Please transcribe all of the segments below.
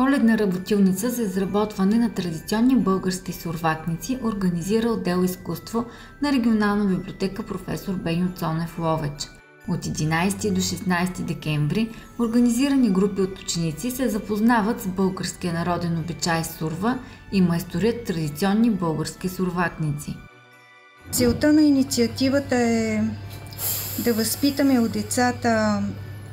Коледна работилница за изработване на традиционни български сурватници организира отдел изкуство на регионална библиотека професор Беню Цонев Ловеч. От 11 до 16 декември организирани групи от ученици се запознават с българския народен обичай сурва и майсторят традиционни български сурватници. Целта на инициативата е да възпитаме от децата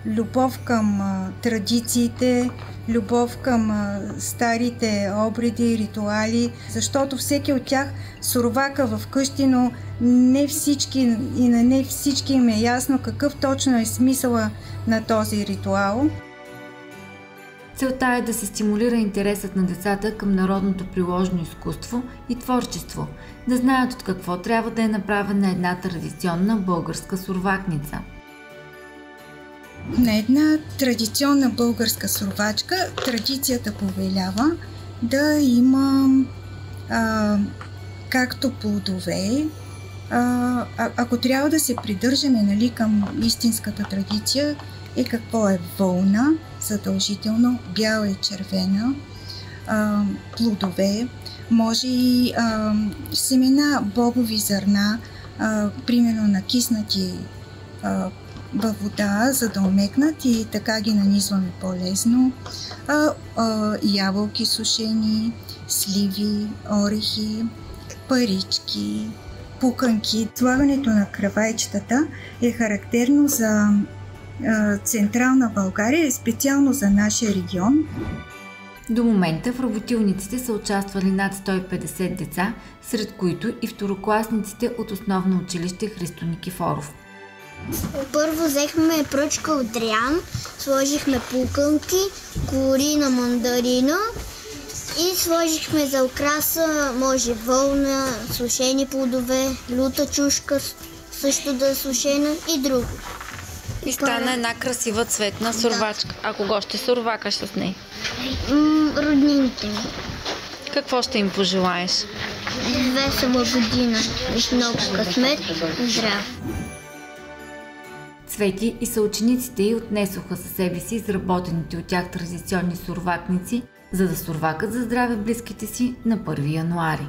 любов към традициите, любов към старите обреди, ритуали, защото всеки от тях суровака в къщи, но не всички и на не всички им е ясно какъв точно е смисъла на този ритуал. Целта е да се стимулира интересът на децата към народното приложено изкуство и творчество, да знаят от какво трябва да е направена една традиционна българска сурвакница – на една традиционна българска сурвачка традицията повелява да има а, както плодове, а, ако трябва да се придържаме нали, към истинската традиция, е какво е вълна, задължително, бяла и червена, а, плодове, може и а, семена, бобови зърна, а, примерно накиснати а, във вода, за да омекнат и така ги нанизваме по-лесно. А, а, ябълки сушени, сливи, орехи, парички, пуканки. Слагането на кравайчетата е характерно за а, Централна България, специално за нашия регион. До момента в работилниците са участвали над 150 деца, сред които и второкласниците от основно училище Христо Никифоров. Първо взехме пръчка от дрян, сложихме пуканки, кори на мандарина и сложихме за украса, може вълна, сушени плодове, люта чушка също да е сушена и друго. И стана една красива цветна сурвачка. А кого ще сурвакаш с нея? роднините ми. Какво ще им пожелаеш? Весела година много късмет и здраве. Цвети и съучениците й отнесоха със себе си изработените от тях традиционни сурватници, за да сурвакат за здраве близките си на 1 януари.